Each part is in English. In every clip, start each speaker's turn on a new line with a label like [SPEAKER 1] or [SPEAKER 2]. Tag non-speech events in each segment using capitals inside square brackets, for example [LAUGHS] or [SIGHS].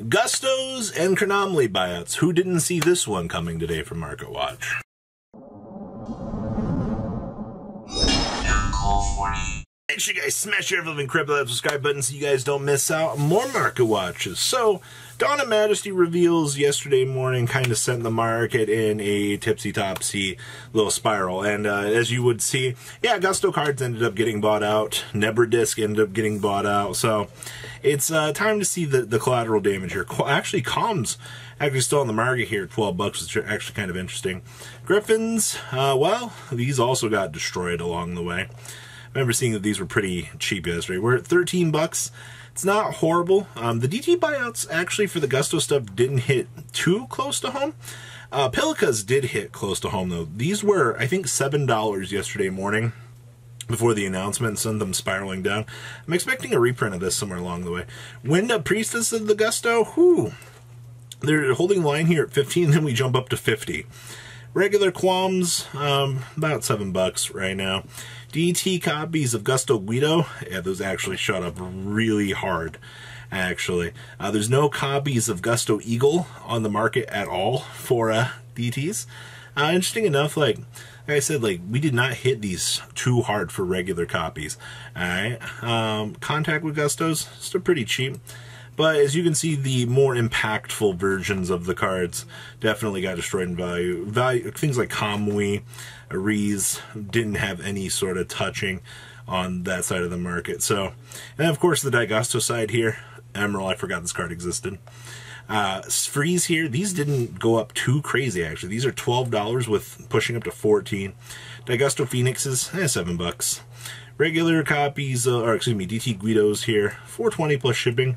[SPEAKER 1] Gustos and Chronomaly buyouts. Who didn't see this one coming today from Market Watch? Make sure you guys smash your living crib that subscribe button so you guys don't miss out more market watches. So, Dawn of Majesty reveals yesterday morning kind of sent the market in a tipsy topsy little spiral. And uh, as you would see, yeah, Gusto cards ended up getting bought out. Nebra ended up getting bought out. So, it's uh, time to see the, the collateral damage here. Actually, Qualms actually still on the market here at 12 bucks, which are actually kind of interesting. Griffins, uh, well, these also got destroyed along the way. Remember seeing that these were pretty cheap yesterday. We're at 13 bucks. It's not horrible. Um, the DT buyouts actually for the Gusto stuff didn't hit too close to home. Uh, Pilicas did hit close to home though. These were, I think, $7 yesterday morning before the announcement send them spiraling down. I'm expecting a reprint of this somewhere along the way. Winda Priestess of the Gusto, whoo. They're holding line here at 15, then we jump up to 50. Regular Qualms, um, about 7 bucks right now. DT copies of Gusto Gulldo, yeah, those actually shot up really hard, actually. Uh, there's no copies of Gusto Eagle on the market at all for uh, DTs. Uh, interesting enough, like, like I said, like, we did not hit these too hard for regular copies. Alright, um, Contact with Gustos, still pretty cheap. But as you can see, the more impactful versions of the cards definitely got destroyed in value. Value things like Kamui, Reeze didn't have any sort of touching on that side of the market. So, and of course the Daigusto side here, Emerald, I forgot this card existed. Uh, Freeze here, these didn't go up too crazy actually. These are $12 with pushing up to 14. Daigusto Phoenixes, eh, 7 bucks. Regular copies, uh, or excuse me, DT Gulldos here, 420 plus shipping.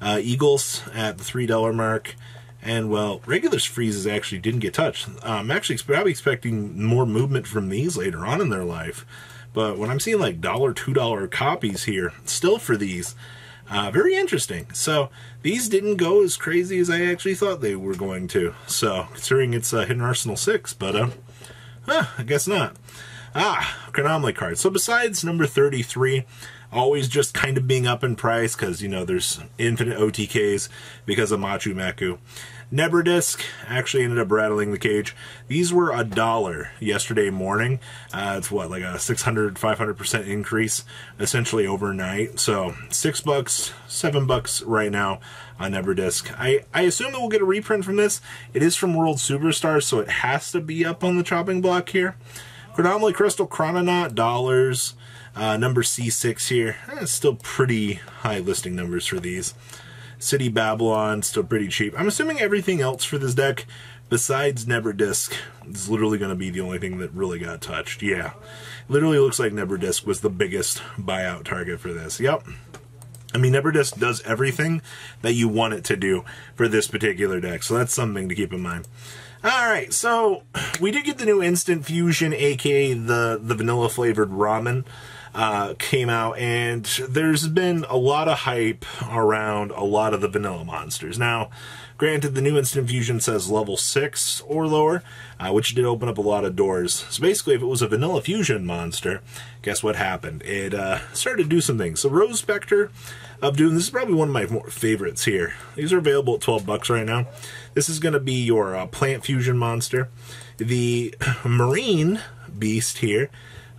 [SPEAKER 1] Uh, Eagles at the $3 mark. And well, regular freezes actually didn't get touched. I'm actually probably expecting more movement from these later on in their life. But when I'm seeing like dollar, two dollar copies here, still for these, uh, very interesting. So these didn't go as crazy as I actually thought they were going to. So considering it's uh, Hidden Arsenal six, but uh, huh, I guess not. Ah, Chronomaly cards. So besides number 33, always just kind of being up in price because, you know, there's infinite OTKs because of Machu Meku. Nebra Disk actually ended up rattling the cage. These were a dollar yesterday morning. Uh, it's what, like a 600, 500% increase essentially overnight. So six bucks, seven bucks right now on Nebra Disk. I, I assume that we'll get a reprint from this. It is from World Superstars, so it has to be up on the chopping block here. Predominantly Crystal Chrononaut, dollars. Uh, number C6 here. Eh, still pretty high listing numbers for these. City Babylon, still pretty cheap. I'm assuming everything else for this deck, besides Nebra Disk, is literally going to be the only thing that really got touched. Yeah. Literally looks like Nebra Disk was the biggest buyout target for this. Yep. I mean, Nebra Disk does everything that you want it to do for this particular deck, so that's something to keep in mind. Alright, so we did get the new Instant Fusion, aka the, the vanilla flavored ramen uh, came out, and there's been a lot of hype around a lot of the vanilla monsters. Now, granted, the new Instant Fusion says level 6 or lower, uh, which did open up a lot of doors. So basically, if it was a vanilla fusion monster, guess what happened? It uh, started to do some things. So Rose Spectre of Doom, this is probably one of my more favorites here. These are available at 12 bucks right now. This is going to be your uh, plant fusion monster. The Marine Beast here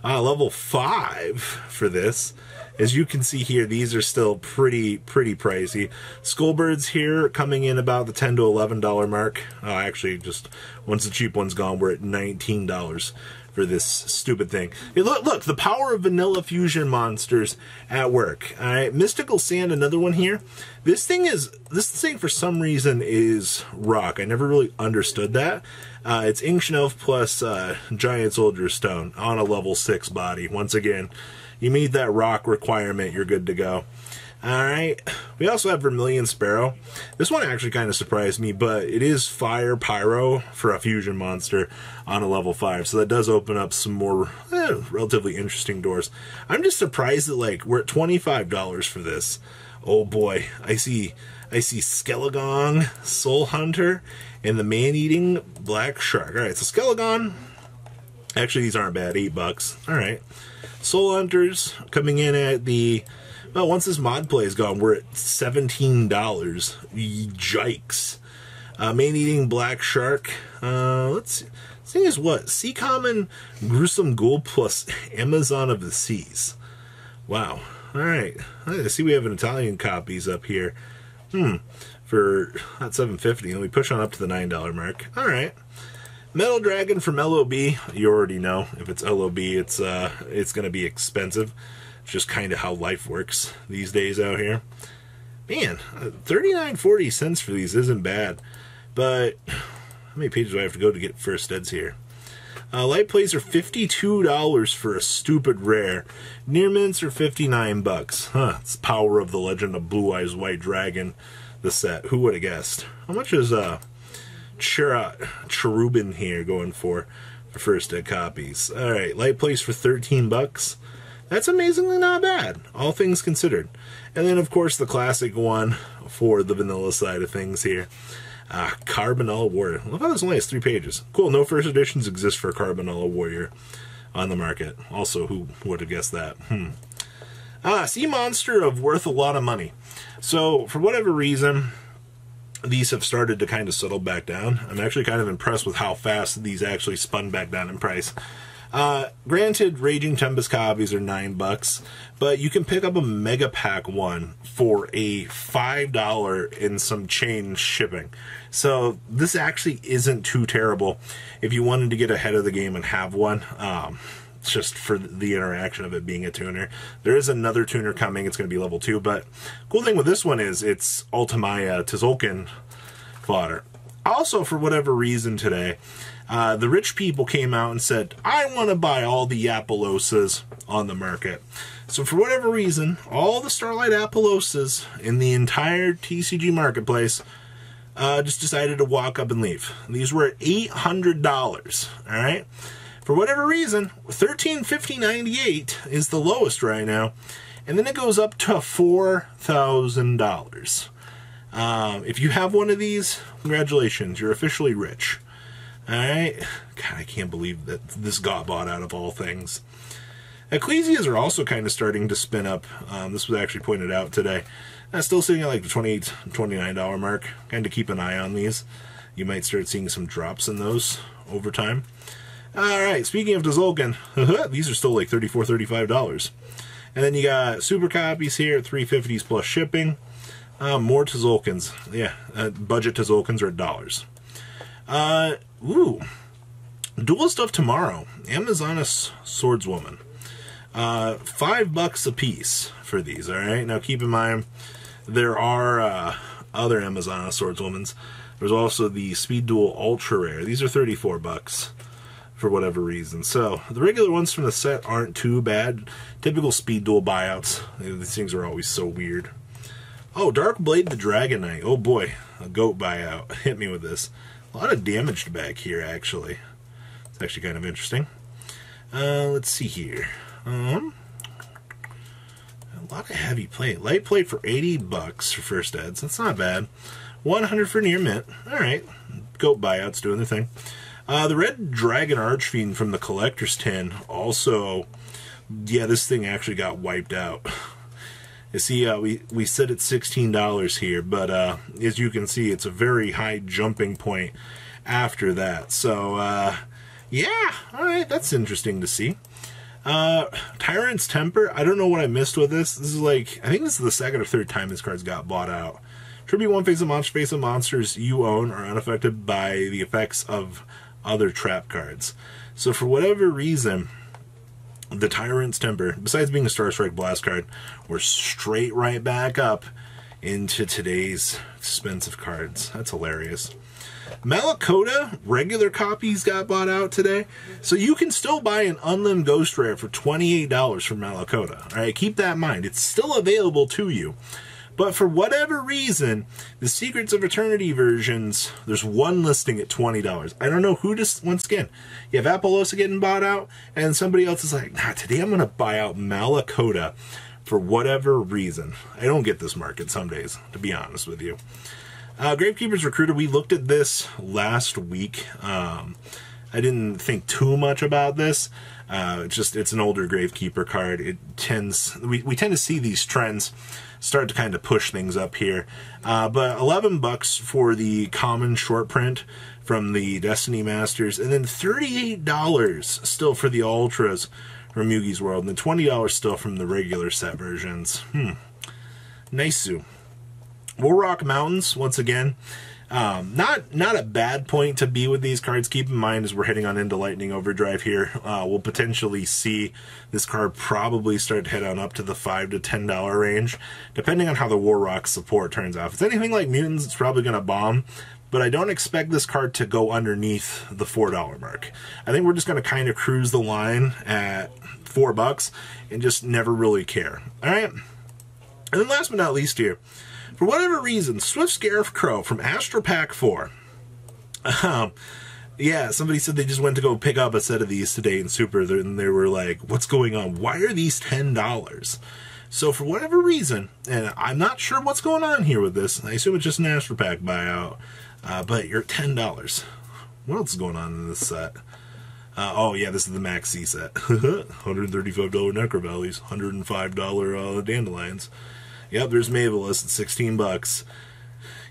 [SPEAKER 1] uh, level 5 for this. As you can see here, these are still pretty, pretty pricey. Skullbirds here coming in about the 10 to $11 mark. Uh, actually, just once the cheap one's gone, we're at $19 for this stupid thing. Hey, look, look, the power of vanilla fusion monsters at work. All right, Mystical Sand, another one here. This thing is, this thing for some reason is rock. I never really understood that. Uh, it's Ancient Elf plus uh, Giant Soldier Stone on a level 6 body. Once again, you meet that rock requirement, you're good to go. Alright, we also have Vermilion Sparrow. This one actually kind of surprised me, but it is Fire Pyro for a fusion monster on a level 5, so that does open up some more eh, relatively interesting doors. I'm just surprised that, like, we're at $25 for this. Oh boy, I see, I see Skelegong, Soul Hunter, and the Man-Eating Black Shark. Alright, so Skelegong, actually these aren't bad, 8 bucks. Alright, Soul Hunters coming in at the Well, once this mod play is gone, we're at $17. Jikes. Uh, main eating black shark. Uh, let's see. Thing is what? Sea Common Gruesome Ghoul plus [LAUGHS] Amazon of the Seas. Wow. Alright. I see we have an Italian copies up here. Hmm. For not 750 and we push on up to the $9 mark. Alright. Metal Dragon from LOB. You already know. If it's LOB, it's uh it's gonna be expensive. Just kind of how life works these days out here. Man, uh, 39 40 cents for these isn't bad. But [SIGHS] how many pages do I have to go to get first eds here? Uh, light plays are $52 for a stupid rare. Near mints are 59 bucks. Huh, it's Power of the Legend of Blue Eyes White Dragon, the set. Who would have guessed? How much is uh, Charubin here going for for first ed copies? Alright, light plays for 13 bucks. That's amazingly not bad, all things considered. And then, of course, the classic one for the vanilla side of things here. Ah, Karbonala Warrior. I love how this only has three pages. Cool, no first editions exist for Karbonala Warrior on the market. Also, who would have guessed that? Hmm. Ah, Sea Monster of worth a lot of money. So, for whatever reason, these have started to kind of settle back down. I'm actually kind of impressed with how fast these actually spun back down in price. Uh, granted, Raging Tempest copies are nine bucks, but you can pick up a Mega Pack one for a five dollar in some change shipping. So this actually isn't too terrible if you wanted to get ahead of the game and have one. Um, just for the interaction of it being a tuner. There is another tuner coming. It's going to be level two, but cool thing with this one is it's Ultimaya Tzolk'in fodder. Also, for whatever reason today, uh, the rich people came out and said, I want to buy all the Apollouses on the market. So for whatever reason, all the Starlight Apollouses in the entire TCG marketplace uh, just decided to walk up and leave. These were at $800, all right? For whatever reason, thirteen fifty ninety eight is the lowest right now, and then it goes up to $4,000. Um, if you have one of these, congratulations, you're officially rich. Alright? God, I can't believe that this got bought out of all things. Ecclesias are also kind of starting to spin up. Um, this was actually pointed out today. Uh, still sitting at like the $28, $29 mark. Kind of keep an eye on these. You might start seeing some drops in those over time. Alright, speaking of Tzolk'in, [LAUGHS] these are still like $34, $35. And then you got super copies here, 350s plus shipping. Uh, more Tzolk'ins. Yeah, uh, budget Tzolk'ins are dollars. Uh, ooh. Duelist of Tomorrow. Amazonas Swordswoman. Uh, five bucks a piece for these, alright? Now keep in mind, there are uh, other Amazonas Swordswomans. There's also the Speed Duel Ultra Rare. These are 34 bucks for whatever reason. So, the regular ones from the set aren't too bad. Typical Speed Duel buyouts. These things are always so weird. Oh, Dark Blade the Dragon Knight. Oh boy, a goat buyout. [LAUGHS] Hit me with this. A lot of damaged back here, actually. It's actually kind of interesting. Uh, let's see here. Um, a lot of heavy plate. Light plate for 80 bucks for first eds. That's not bad. 100 for near mint. All right. Goat buyouts doing their thing. Uh, the Red Dragon Archfiend from the Collector's Tin also, yeah, this thing actually got wiped out. [LAUGHS] You see, uh, we, we set it $16 here, but uh, as you can see, it's a very high jumping point after that. So, uh, yeah, all right, that's interesting to see. Uh, Tyrant's Temper, I don't know what I missed with this. This is like, I think this is the second or third time this card's got bought out. Tribute one face of monster face of monsters you own are unaffected by the effects of other trap cards. So for whatever reason, the Tyrant's Temper, besides being a Star Strike Blast card, we're straight right back up into today's expensive cards. That's hilarious. Malacoda regular copies got bought out today, so you can still buy an Unlim Ghost Rare for $28 from Malacoda. All right, keep that in mind. It's still available to you. But for whatever reason, the Secrets of Eternity versions, there's one listing at $20. I don't know who just, once again, you have Apollousa getting bought out, and somebody else is like, nah, today I'm going to buy out Malacoda for whatever reason. I don't get this market some days, to be honest with you. Uh, Gravekeeper's Recruiter, we looked at this last week. Um, I didn't think too much about this. Uh, it's just it's an older Gravekeeper card. It tends we, we tend to see these trends start to kind of push things up here. Uh, but 11 bucks for the common short print from the Destiny Masters, and then $38 still for the Ultras from Yugi's World, and then $20 still from the regular set versions. Hmm. Nice. War Rock Mountains once again. Um, not not a bad point to be with these cards. Keep in mind as we're heading on into Lightning Overdrive here, uh, we'll potentially see this card probably start to head on up to the five to ten dollar range, depending on how the War Rock support turns out. If it's anything like Mutants, it's probably going to bomb. But I don't expect this card to go underneath the four dollar mark. I think we're just going to kind of cruise the line at four bucks and just never really care. All right. And then last but not least here, for whatever reason, Swift Scarecrow from Astral Pack 4. Um, yeah, somebody said they just went to go pick up a set of these today in Super, and they were like, what's going on? Why are these $10? So for whatever reason, and I'm not sure what's going on here with this, I assume it's just an Astral Pack buyout, uh, but you're $10. What else is going on in this set? Uh, oh yeah, this is the Max C set. [LAUGHS] $135 Necrovalley's, $105 uh, Dandelions. Yep, there's Mavelus at 16 bucks.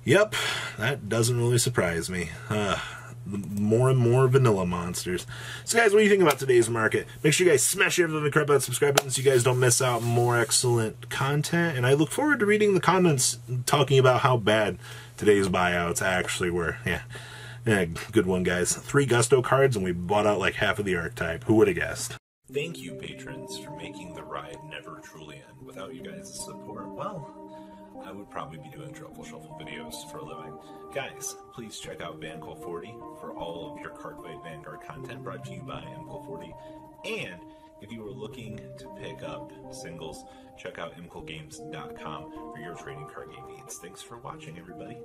[SPEAKER 1] Yep, that doesn't really surprise me. Uh, more and more vanilla monsters. So, guys, what do you think about today's market? Make sure you guys smash everything the crap subscribe button so you guys don't miss out more excellent content. And I look forward to reading the comments talking about how bad today's buyouts actually were. Yeah. Yeah, good one, guys. Three Gusto cards, and we bought out like half of the archetype. Who would have guessed?
[SPEAKER 2] Thank you, patrons, for making ride never truly end. Without you guys' support, well, I would probably be doing Truffle Shuffle videos for a living. Guys, please check out VanCool 40 for all of your Cardfight Vanguard content brought to you by MKohl 40. And if you are looking to pick up singles, check out mkohlgames.com for your trading card game needs. Thanks for watching, everybody.